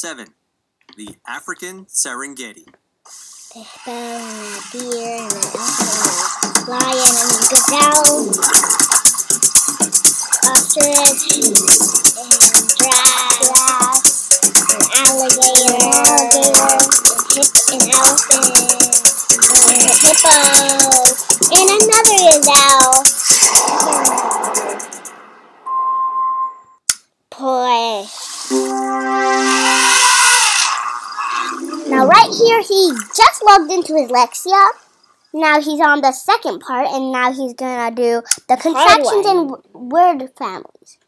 7 The African Serengeti. Lion and gazelle, ostrich and giraffe, alligator, an elephant, hippo, and another gazelle. Boy. Here, he just logged into his Lexia. Now he's on the second part, and now he's gonna do the contractions and word families.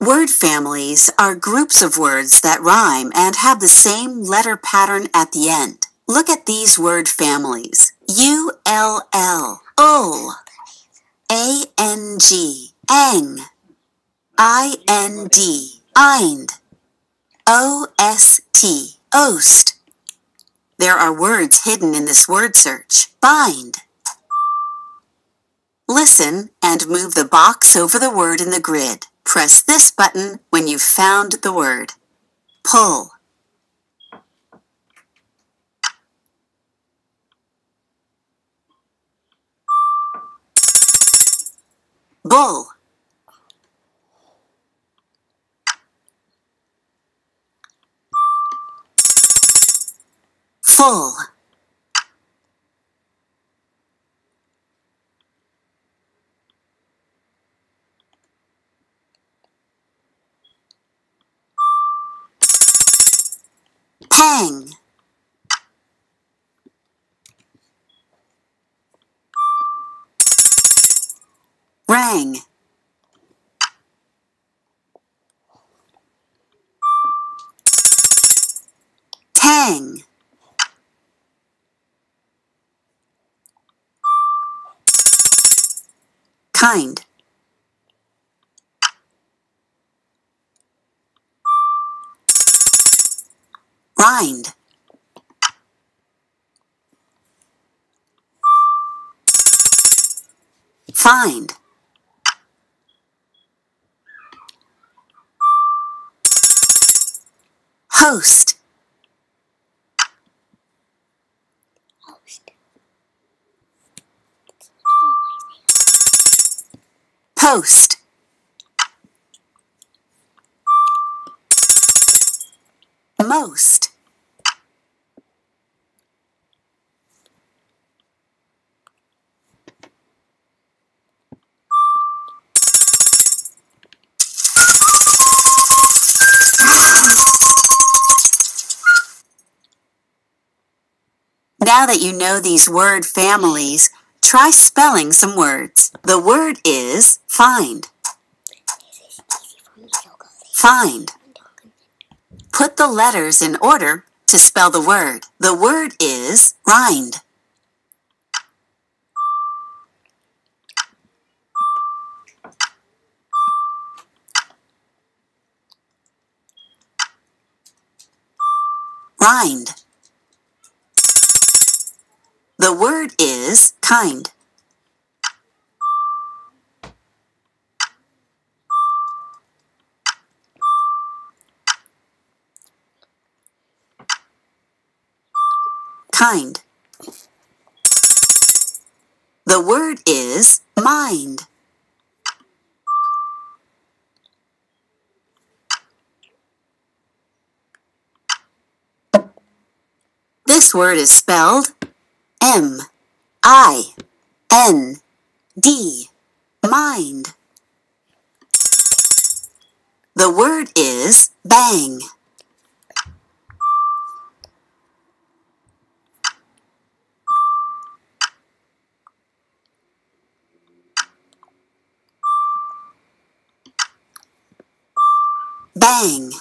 Word families are groups of words that rhyme and have the same letter pattern at the end. Look at these word families. U L L, ull. A N G, ang. I N D, ind. O S T, ost. There are words hidden in this word search. Bind. Listen and move the box over the word in the grid. Press this button when you've found the word. Pull. Bull. Full. Pang. Rang. Tang. Kind. Rind. Find. Host. Post. Most. Now that you know these word families, try spelling some words. The word is find. Find. Put the letters in order to spell the word. The word is rind. Rind. The word is kind. Kind. The word is mind. This word is spelled M I N D mind. The word is bang. Bang.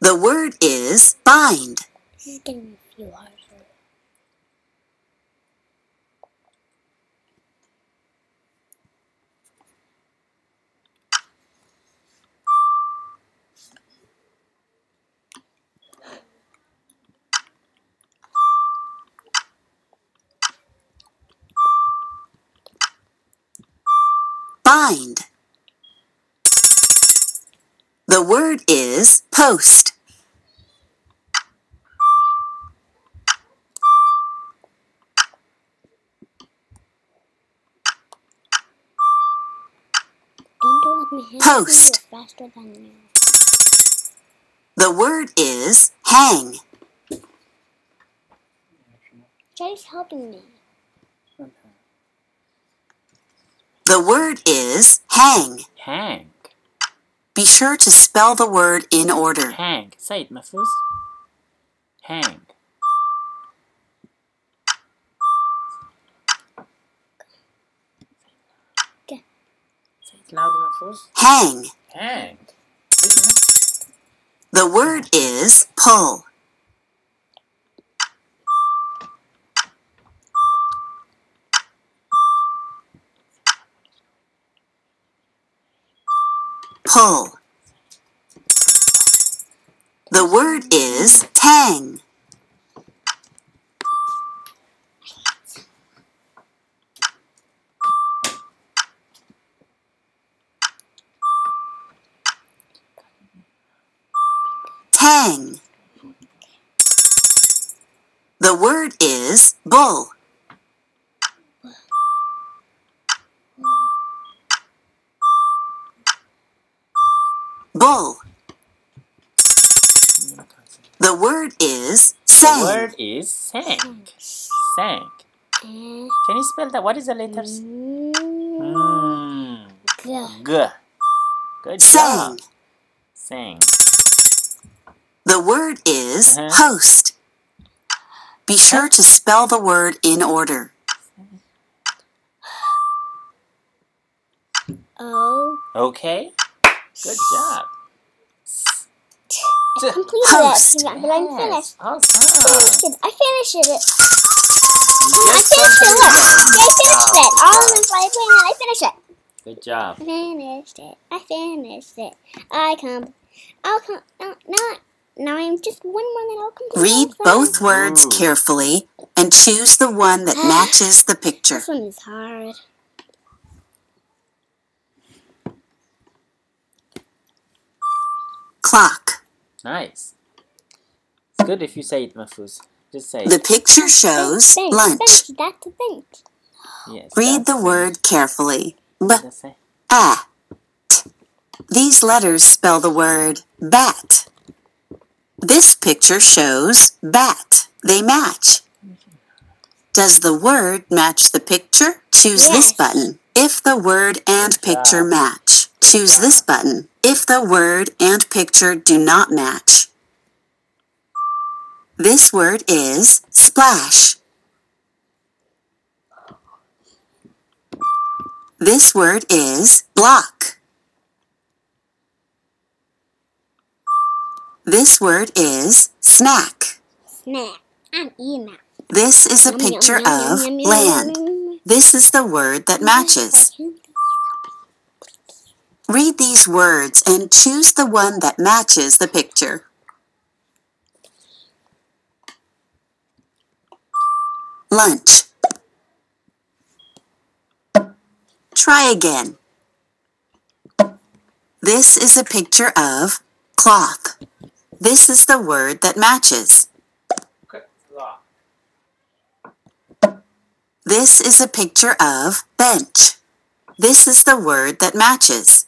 The word is bind. Is getting a. Bind. The word is post. Don't do it with my hands, Post. you're Faster than me. The word is hang. Jay's helping me. The word is hang. Hang. Be sure to spell the word in order. Hang. Say it, Mahfouz. Hang. Okay. Say it louder, Mahfouz. Hang. Hang. The word is pull. Pull. The word is hang. Sang. And Can you spell that? What is the letters? mm, good. G. Good Sang. job. Sang. The word is Uh-huh. host. Be sure to spell the word in order. Oh, Okay. Good job. I completed Host. it, but I'm finished. Awesome. Finished it. I finished it. You I just finished it. Look, I finished it. All in five minutes. I finished it. Good job. I finished it. I finished it. I come. I'll come. No, no. Now I'm just one more that I'll complete. Read both words Ooh. carefully and choose the one that matches the picture. This one is hard. Clock. Nice. It's good if you say it, Mahfouz. Just say The picture shows Bench, lunch. Bench, that's a bench. Yes. Read the that's- word carefully. B a t. These letters spell the word bat. This picture shows bat. They match. Does the word match the picture? Choose this button. If the word and picture match, choose this button. If the word and picture do not match, this word is splash. This word is block. This word is snack. Snack. I'm eating. This is a picture of land. This is the word that matches. Read these words and choose the one that matches the picture. Lunch. Try again. This is a picture of cloth. This is the word that matches. This is a picture of bench. This is the word that matches.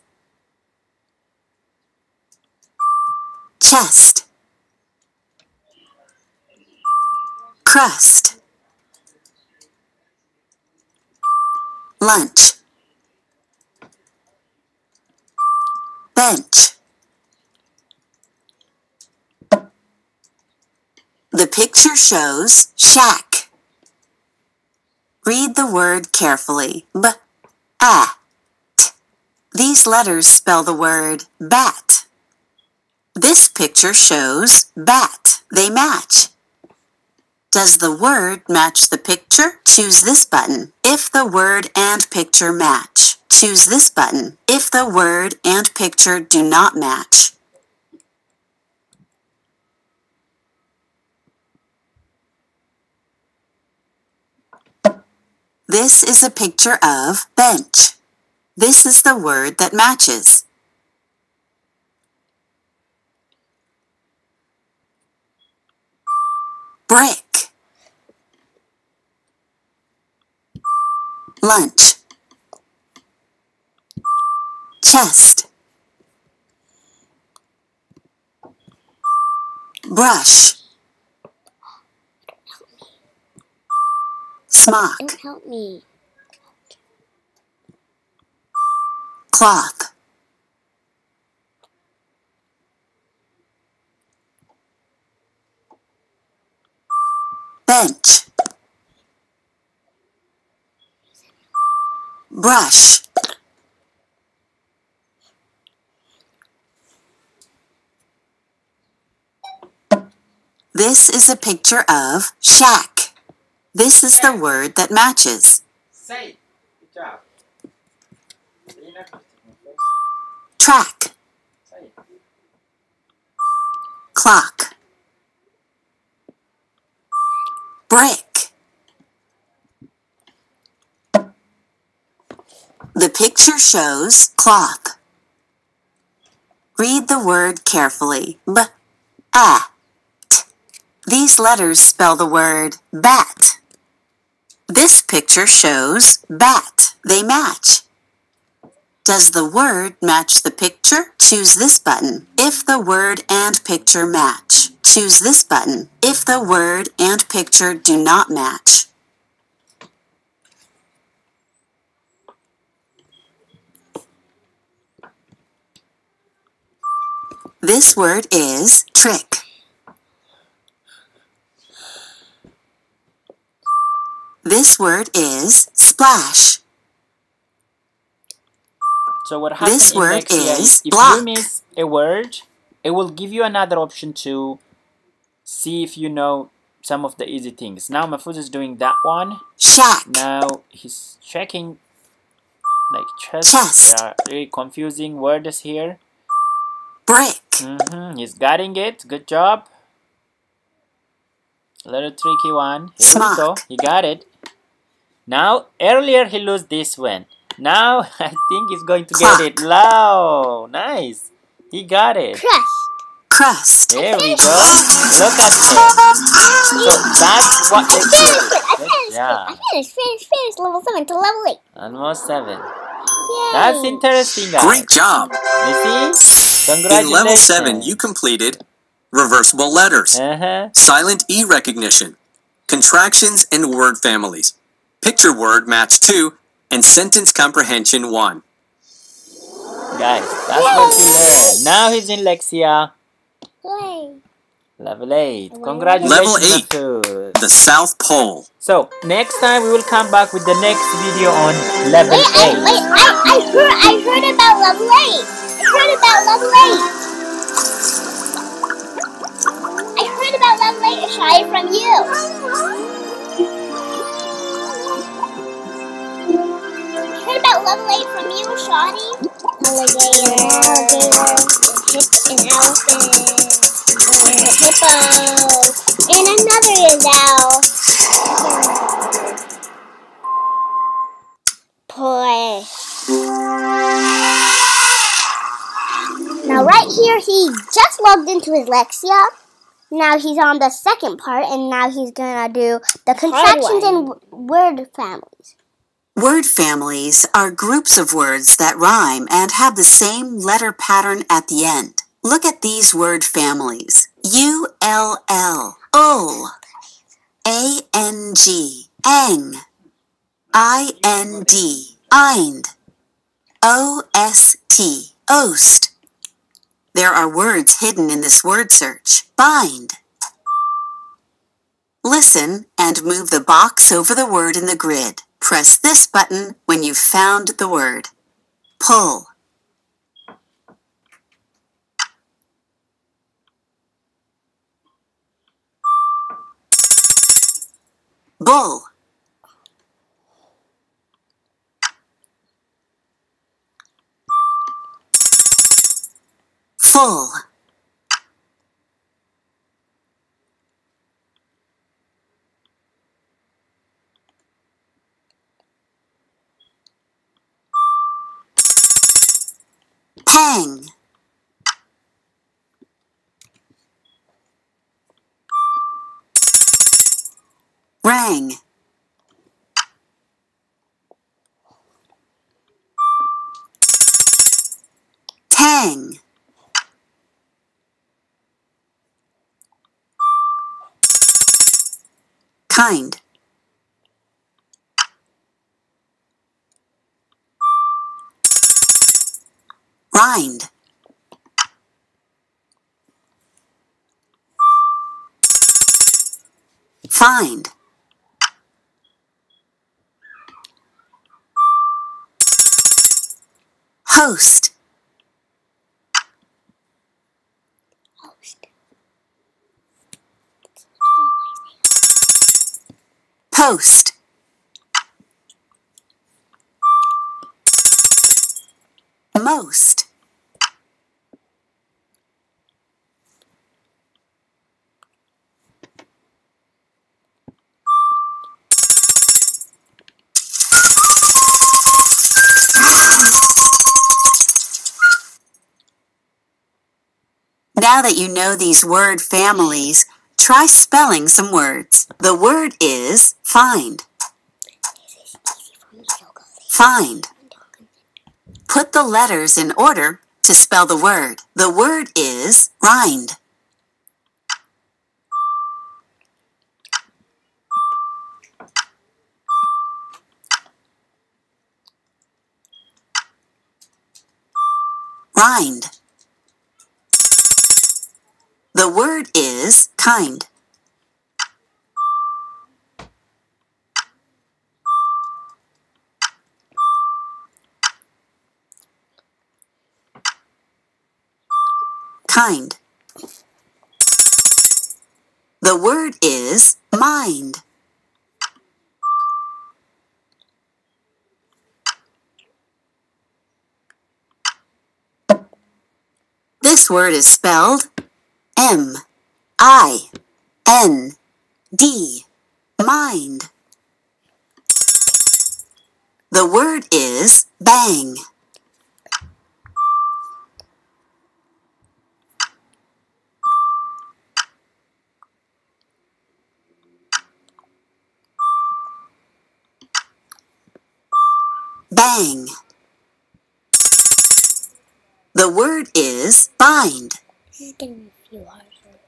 Chest. Crust. Lunch. Bench. The picture shows shack. Read the word carefully. B, a, t. These letters spell the word bat. This picture shows bat. They match. Does the word match the picture? Choose this button. If the word and picture match, choose this button. If the word and picture do not match, This is a picture of bench. This is the word that matches. Brick. Lunch. Chest. Brush. Smock. Help me. Cloth. Bench. Brush. This is a picture of shack. This is the word that matches. Say. Good job. Track. Clock. Brick. The picture shows cloth. Read the word carefully. B, a, t. These letters spell the word bat. This picture shows bat. They match. Does the word match the picture? Choose this button. If the word and picture match, choose this button. If the word and picture do not match, this word is trick. This word is splash. So what happens This word Lexia is if block. you miss a word, it will give you another option to see if you know some of the easy things. Now Mahfouz is doing that one. Shack. Now he's checking like chest. Chest. There are very confusing words here. Brick. hmm He's getting it. Good job. A little tricky one. Here we go. He got it. Now earlier he lost this one. Now I think he's going to get it. Wow, nice. He got it. Crust. Crust. There we go. Look at him. So that's what they Finished do. it. I finished Yeah. it. I finished, finished, finished level 7 to level 8. Almost seven. Yay. That's interesting, guys. Great job! You see? In level 7, you completed reversible letters, Uh-huh. silent E recognition, contractions and word families, picture word match 2, and sentence comprehension 1. Guys, that's what you learned. Now he's in Lexia. Yay. Level 8. Level Congratulations, Level eight. The South Pole. So, next time we will come back with the next video on level Wait, I, 8. wait, I, I heard, I heard about level 8. I heard about level 8. I heard about level 8, Shai, from you. I heard about level 8 from you, Shadi. Alligator, alligator, hip an elephant, a hippo, and another gazelle. Boy. Now right here, he just logged into his Lexia. Now he's on the second part, and now he's gonna do the contractions and word families. Word families are groups of words that rhyme and have the same letter pattern at the end. Look at these word families. U L L O A N G ang D ind O S T ost. There are words hidden in this word search. Bind. Listen and move the box over the word in the grid. Press this button when you've found the word. Pull. Bull. Full. Pang. Rang. Tang. Kind. Rind. Find. Host. Post. Most. Now that you know these word families, try spelling some words. The word is find. Find. Put the letters in order to spell the word. The word is rind. Rind. The word is kind. Kind. The word is mind. This word is spelled M I N D mind. The word is bang. Bang. The word is bind. This is getting a few harsher.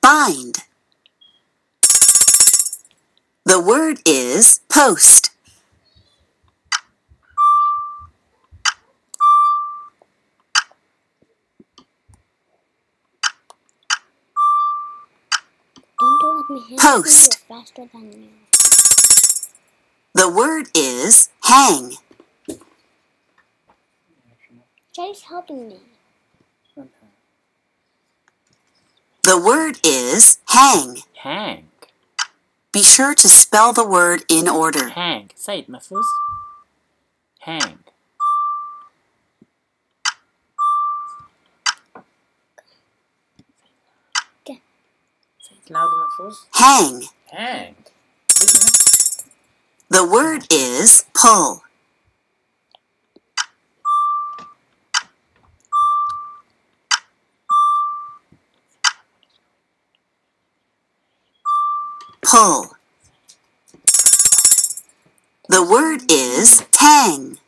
Bind. The word is post. Don't do it with my hands. Post. You're faster than me. The word is hang. Jay's helping me. The word is hang. Hang. Be sure to spell the word in order. Hang. Say it, Mahfuz. Hang. Say it louder, Hang. Hang. The word is pull. Pull. The word is tang.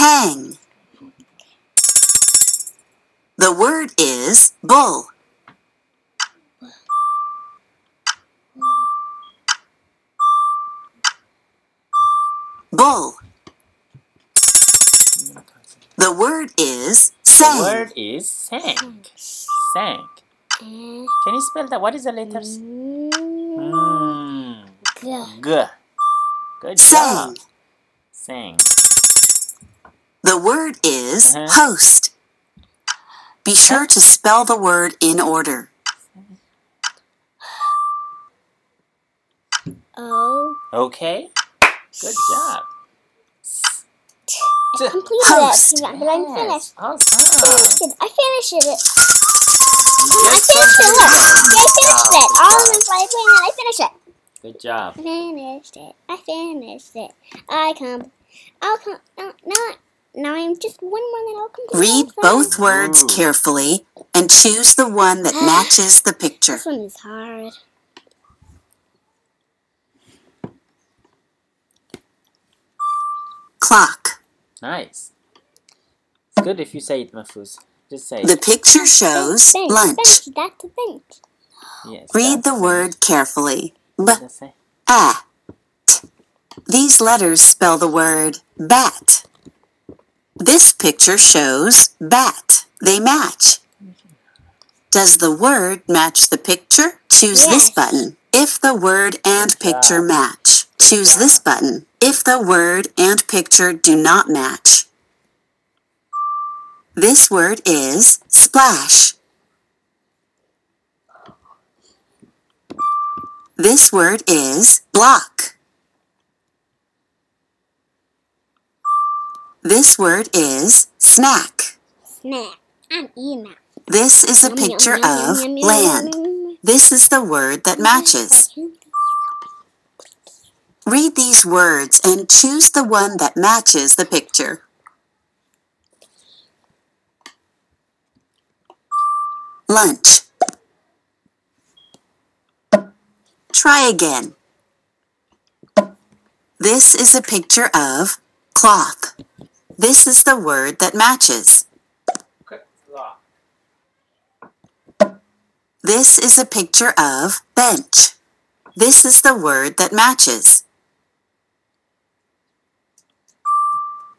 Tang. The word is bull. Bull. The word is The sang. word is sang. Sang. Can you spell that? What is the letters? mm, good. G. Good Sang. job. Sang. The word is Uh-huh. host. Be sure to spell the word in order. O. Okay? Good job. I completed Host. it, but I'm finished. Awesome. Finished it. I finished it. You I did finished it. Look. I finished it. All in five minutes. I finished it. Good job. I finished it. I finished it. I come. I'll come. No, no. Now I'm just one more, then I'll complete. Read both words Ooh. carefully and choose the one that ah, matches the picture. This one is hard. Clock. Nice. It's good if you say it, Mafuz. Just say it. The picture shows Bench, lunch. Bench. That's a bench. Yes. Read the that's- word carefully. B Just say. These letters spell the word bat. This picture shows bat. They match. Does the word match the picture? Choose this button. If the word and picture match, choose this button. If the word and picture do not match, this word is splash. This word is block. This word is snack. Snack. I'm eating that. This is a picture of land. This is the word that matches. Read these words and choose the one that matches the picture. Lunch. Try again. This is a picture of cloth. This is the word that matches. This is a picture of bench. This is the word that matches.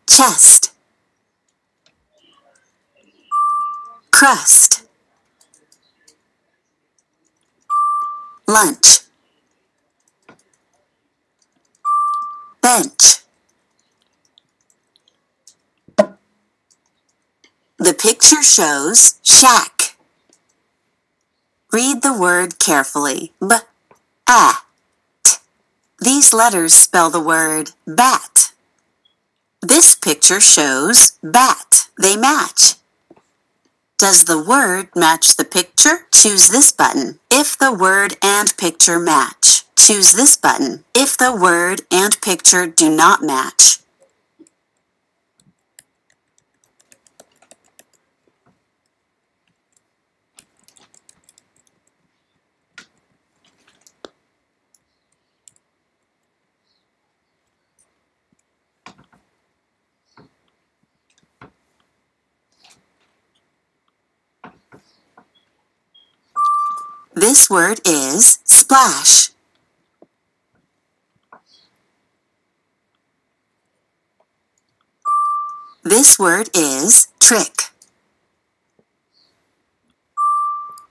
Chest. Crust. Lunch. Bench. The picture shows shack. Read the word carefully. B, a, t. These letters spell the word bat. This picture shows bat. They match. Does the word match the picture? Choose this button. If the word and picture match, choose this button. If the word and picture do not match, this word is splash. This word is trick.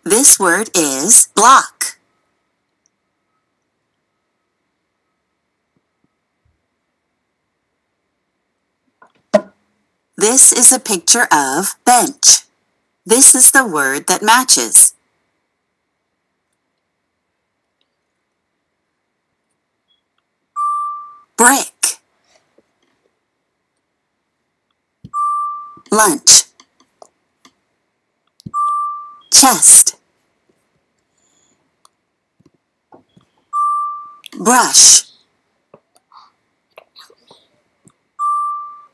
This word is block. This is a picture of bench. This is the word that matches. Brick. Lunch. Chest. Brush.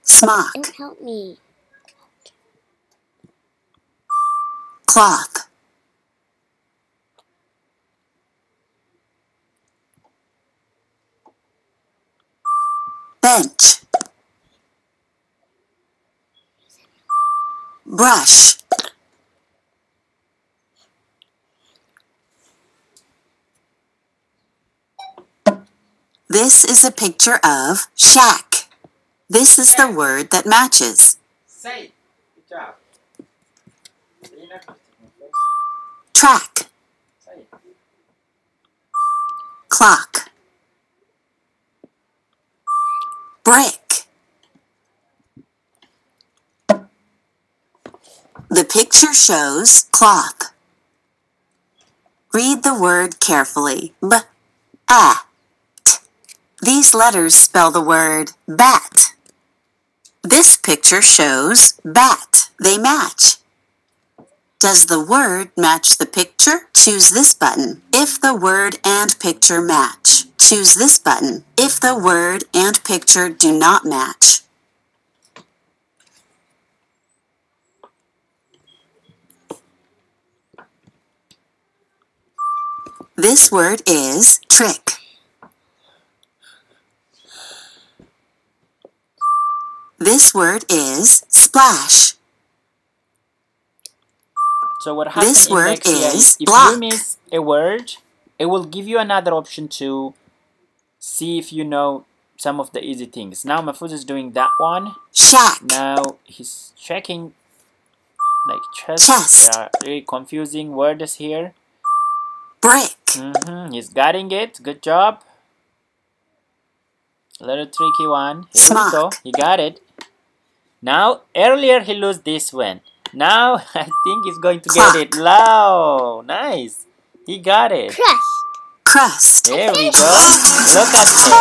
Smock. Help me. Cloth. Bench. Brush. This is a picture of shack. This is the word that matches. Say. Good job. Track. Clock. Brick. The picture shows clock. Read the word carefully. B, a, t. These letters spell the word bat. This picture shows bat. They match. Does the word match the picture? Choose this button. If the word and picture match, choose this button. If the word and picture do not match, This word is trick. This word is splash. So what happens This word is if block. you miss a word, it will give you another option to see if you know some of the easy things. Now Mahfouz is doing that one. Now he's checking like chest. Chest. There are really confusing words here. Brick. hmm He's getting it. Good job. A little tricky one. Here we go. He got it. Now, earlier he lost this one. Now, I think he's going to Clock. get it. Low. Nice. He got it. Crust. Crust. There we go. Look at him.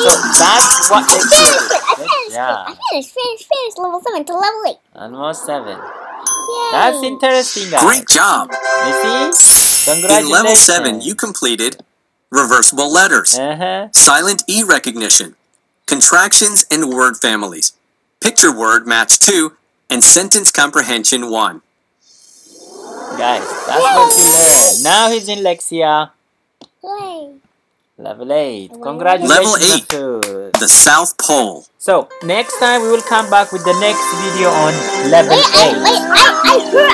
So that's what they Finished it. I do. finished Yeah. it. I finished, finished, finished level 7 to level 8. Almost seven. Yay. That's interesting, guys. Great job! You see? In level 7, you completed reversible letters, Uh-huh. silent E recognition, contractions and word families, picture word match 2, and sentence comprehension 1. Guys, that's what we learned. Now he's in Lexia. Yay. Level 8. Congratulations, Level eight. The South Pole. So, next time we will come back with the next video on level Wait, I, 8. wait, I, I heard, I